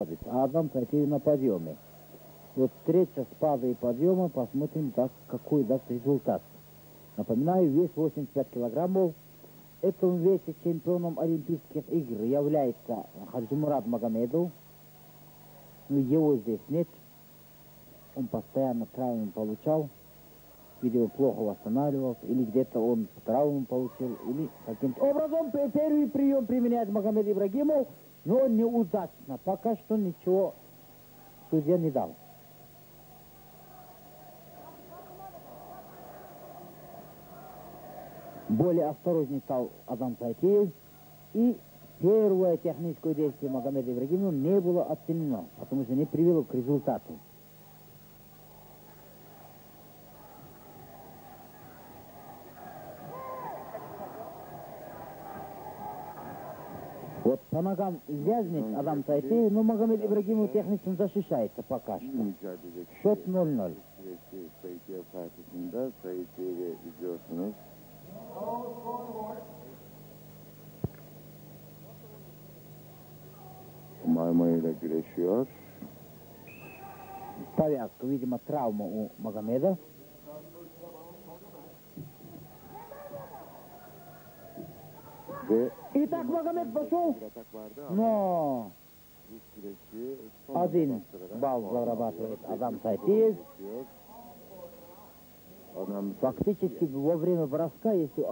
а Адам Сайтеев на подъеме. Вот встреча спада и подъема, посмотрим, даст, какой даст результат. Напоминаю, вес 85 килограммов. Этим весе чемпионом Олимпийских игр является Хаджимурат Магомедов. Но его здесь нет. Он постоянно травмы получал. Видимо, плохо восстанавливался. Или где-то он травму получил. Или каким-то образом пе- первый прием применяет Магомед Ибрагимов. Но неудачно. Пока что ничего судья не дал. более осторожней стал Адам Сайтиев. И первое техническое действие Магомеда Ибрагимова не было оценено, потому что не привело к результату. Вот по ногам вязнет Адам Сайтиев, но Магомед Ибрагимов технично защищается пока что. Счет 0-0. süresi Saitiye karşısında Saitiye'yi izliyorsunuz. Marmara ile güreşiyor. Повязка, видимо, травма у Магомеда. Итак, Магомед пошел. Но один балл зарабатывает. Адам Сайтиев. Фактически во время броска, если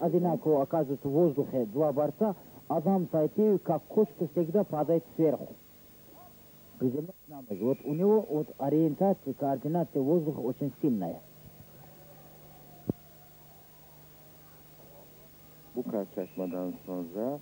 одинаково оказываются в воздухе два борца, Адам Сайтиев, как кошка, всегда падает сверху. Приземляется. Вот у него вот ориентация, координация воздуха очень сильная. Karşılaşmadan sonra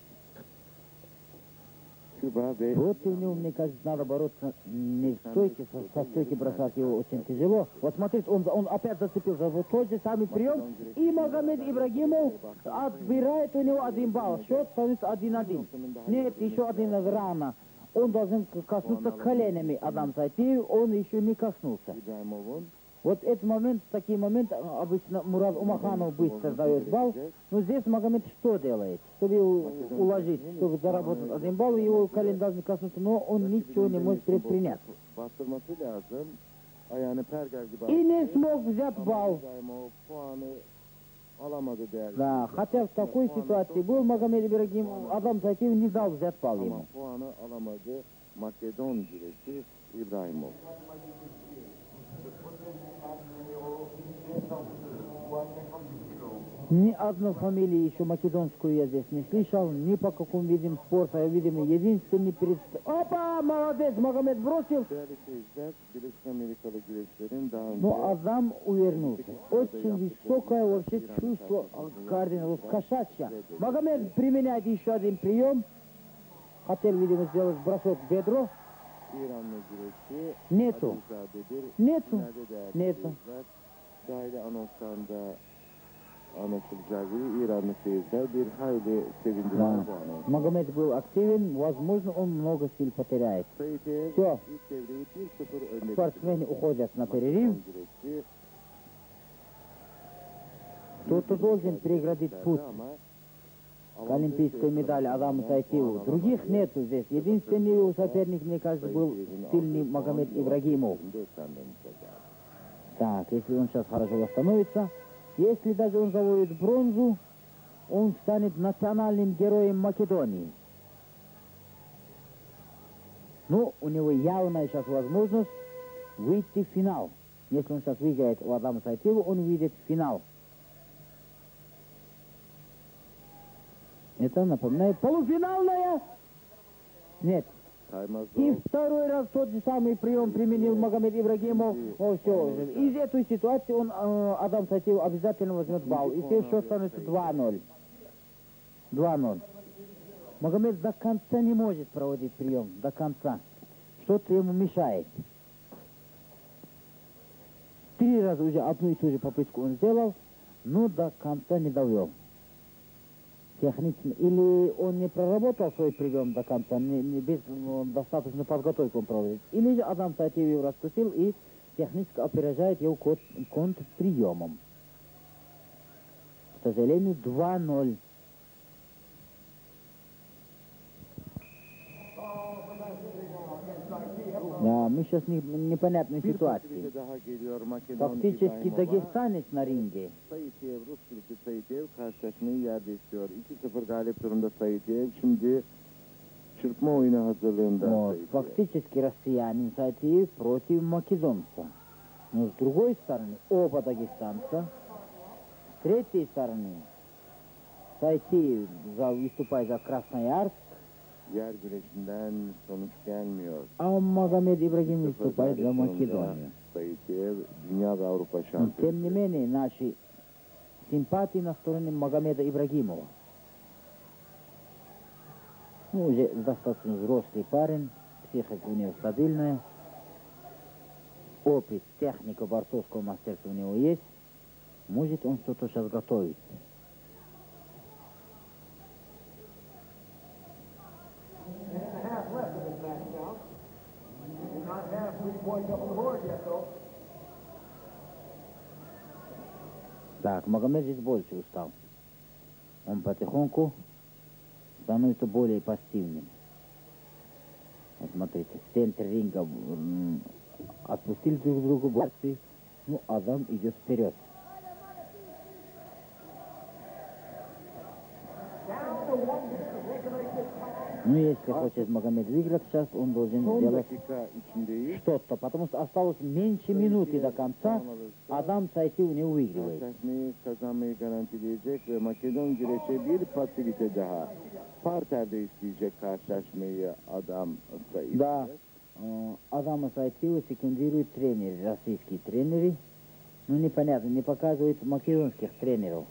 ve Против него, мне кажется, надо бороться не в стойке, со, со стойки бросать его очень тяжело. Вот смотрите, он, он опять зацепился. Вот тот же самый прием. И Магомед Ибрагимов отбирает у него один балл. Счет становится 1-1. Нет, еще один рано. Он должен коснуться коленями Адам Сайтиев, он еще не коснулся. Вот этот момент, такие моменты, а, обычно Мурат Умаханов быстро дает балл. Но здесь Магомед что делает? Чтобы его уложить, чтобы заработать один балл, его колен должен коснуться, но он ничего не может предпринять. И не смог взять балл. Да, хотя в такой ситуации был Магомед Ибрагим, Адам Сайтиев не дал взять балл ему. güreşi İbrahimov. Ни одной фамилии еще македонскую я здесь не слышал, ни по какому видам спорта. Я, видимо, единственный перед... Опа, молодец, Магомед бросил. Но Адам увернулся. Очень высокое вообще чувство а, вот кошачья. Магомед применяет еще один прием. Хотел, видимо, сделать бросок в бедро. Нету. Нету. Finalde değerli Neyse. seyirciler, Dahili anonstan da anlaşılacağı gibi İranlı seyirciler bir hayli sevindiler Да. bu anonsu. Магомед был активен, возможно, он много сил потеряет. Sait'e Всё. ilk devreyi 1-0 önde Спортсмены уходят на перерыв. Кто-то должен преградить путь к олимпийской медали Адаму Сайтиеву. Других нету здесь. Единственный его соперник, мне кажется, был сильный Магомед Ибрагимов. Так, если он сейчас хорошо восстановится, если даже он завоюет бронзу, он станет национальным героем Македонии. Ну, у него явная сейчас возможность выйти в финал. Если он сейчас выиграет у Адама Сайтиева, он выйдет в финал. Это напоминает полуфинальная? Нет. И второй раз тот же самый прием применил Магомед Ибрагимов. О, все. Из этой ситуации он, э, Адам Сатиев обязательно возьмет балл. И все счет становится 2-0. 2-0. Магомед до конца не может проводить прием. До конца. Что-то ему мешает. Три раза уже одну и ту же попытку он сделал, но до конца не довел. Технично. Или он не проработал свой прием до конца, не, не без ну, достаточной подготовки он проводит. Или же Адам Сатиев раскусил и технически опережает его кон- контрприемом. К сожалению, 2-0. Да, мы сейчас не, непонятной ситуации. Фактически. Дагестанец на ринге. Sayitev, Rus kulübü Sayitev karşılaşmayı yerde istiyor. 2-0 galip durumda Sayitev. Şimdi çırpma oyunu hazırlığında Вот. Sayitev. Фактически россиянин Сатиев против македонца. Но с другой стороны, оба дагестанца. С третьей стороны, Сайтиев за, выступает за Красноярск, Yer güreşinden sonuç gelmiyor. Магомед Ибрагим 2-0 выступает за Македонию. Sayitev dünya ve Avrupa Но, şampiyonu. тем не менее, наши симпатии на стороне Магомеда Ибрагимова. Ну, уже достаточно взрослый парень, психика у него стабильная, опыт, техника борцовского мастерства у него есть. Может, он что-то сейчас готовит. Так, Магомед здесь больше устал. Он потихоньку становится более пассивным. Вот смотрите, в центре ринга отпустили друг другу борцы. Ну, Адам идет вперед. Ну, если хочет Магомед выиграть сейчас, он должен сделать что-то, потому что осталось меньше минуты до конца. Адам Сайтив не выигрывает. Kazanmayı garantileyecek ve Makedon güreşe bir fasilite daha. Parter'de isteyecek karşılaşmayı adam Sayitev. Да, э, Адама Сайтива секундируют тренеры, российские тренеры. Ну, непонятно, не показывают македонских тренеров.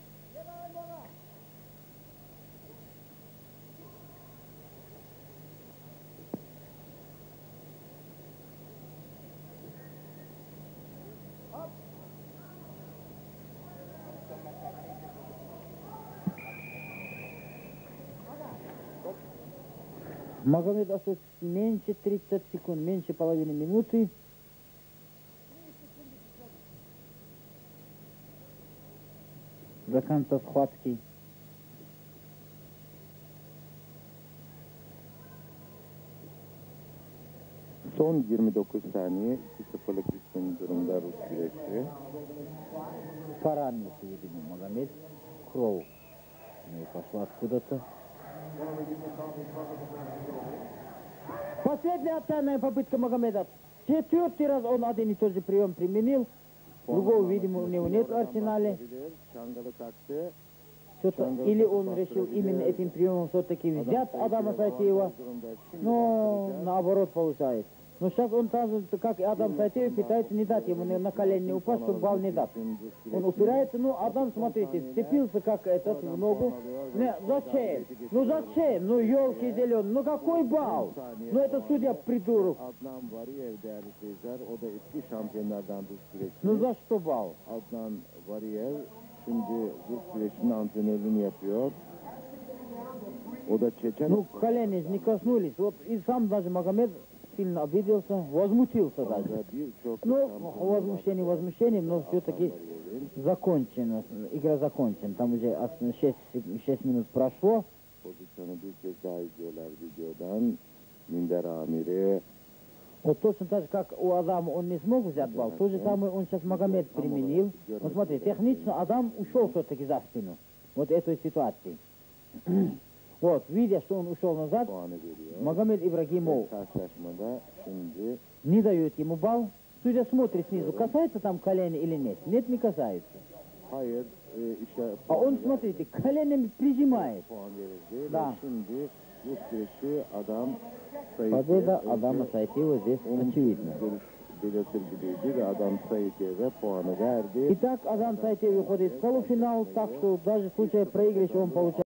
Магомед остается меньше 30 секунд, меньше половины минуты. До конца схватки. Son 29 saniye 2-0'lık üstün durumda Rus güreşi. Поранился, видимо, Магомед. Кровь у него пошла откуда-то. Последняя отчаянная попытка Магомеда. Четвертый раз он один и тот же прием применил. Другого, видимо, у него нет в арсенале. Что-то, или он решил именно этим приемом все-таки взять Адама. Şimdi Но наоборот получается. Но сейчас он там, как Адам Сайтеев, пытается не дать ему на колени упасть, чтобы бал не дать. Он упирается, ну, Адам, смотрите, вцепился как этот в ногу. Не, зачем? Ну зачем? Ну, елки зеленые, ну какой бал? Ну, это судья придурок. Ну за что бал? Adnan Variyev şimdi Rus güreşinin antrenörlüğünü yapıyor. O. Ну, колени не коснулись. Вот и сам даже Магомед сильно обиделся, возмутился даже. Ну, şampiyon возмущение возмущением, но все-таки закончено, игра закончена. Там уже 6, минут прошло. Вот точно так же, как у Адама он не смог взять бал, то же самое он сейчас Магомед применил. Вот смотри, технично Адам ушел все-таки за спину. Вот этой ситуации. Вот, видя, что он ушел назад. Магомед Ибрагимов не дает ему бал. Судья смотрит снизу, касается там колени или нет. Нет, не касается. işe А он, смотрите, коленями прижимает. adam Победа Адама Сайтева здесь очевидна. Итак, Адам Сайтев выходит в полуфинал, так что даже в случае проигрыша он получает